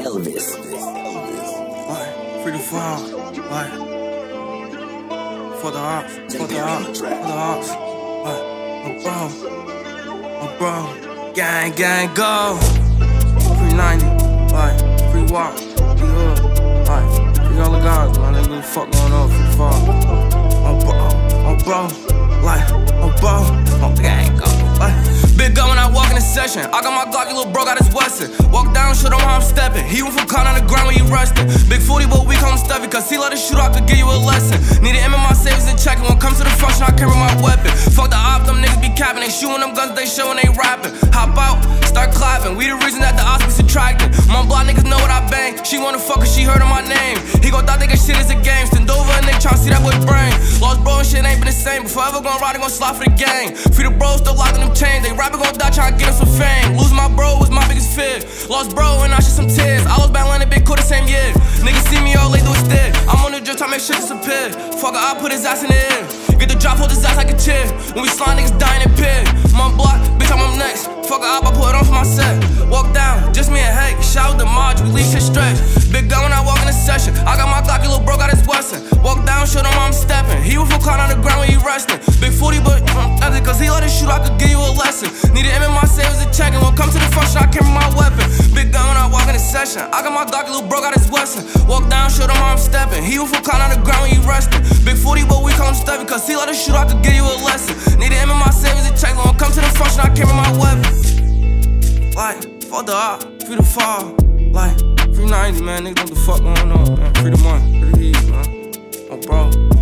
Elvis. Like, free to fall. Like, for the ops, for the ops, for the ops. Like, oh bro, oh bro. Gang, gang, go. Free 90, like, free walk, free hood. Like, free all the guys, man. They really fuck going on, free to fall. Oh bro, oh bro. Like, oh bro, oh gang, go. Big gun when I walk in the session. I got my Glocky, little bro got his Wesson. Walk down, show them how I'm stepping. He went from caught on the ground when he rusted. Big 40, but we call him stuffy. Cause he let us shoot, I could give you a lesson. Need an M in my savings and checking. When it comes to the function, I carry my weapon. Fuck the op, them niggas be capping. They shooting them guns, they showing they rapping. Hop out, start clapping. We the reason that the odds be subtracting. My block niggas know what I bang. She wanna fuck cause she heard of my name. He gon' thought they shit is a game. Stand over and they try to see that with brain. Lost bro and shit ain't been the same. But forever gon' ride, gon' slide for the gang. Free the bros, still locking them chains. They Lost bro and I shed some tears. I was back landing big cool the same year. Niggas see me all late, do it dead. I'm on the drip, tryna make shit disappear. Fuck I put his ass in the air. Get the drop, hold his ass like a chair. When we slide, niggas dying in pit. My block, bitch, I'm up next. Fuck up, I put it on for my set. Walk down, just me and Hank. Shout the mod, we leave shit stretch. Big gun when I walk in the session. I got my Glocky, little bro got his Wesson. Walk down, show them I'm stepping. He was full clown on the ground when he resting. Big 40, but uh, cause he let it shoot, I could give you a lesson. Need an M in my savings and checking. When it comes to the function, I carry my weapon. Session. I got my Glocky, little bro got his Wesson. Walk down, show them how I'm stepping. He was clown on the ground when he resting. Big 40, but we call him stuffy. Cause he let it shoot, I could give you a lesson. Need an M in my savings and checking. When it comes to the function, I carry my weapon. Like, fuck the op, free to fall. Like, free 90, man. Niggas know what the fuck going on, man. Free the money, free the man. Oh, bro.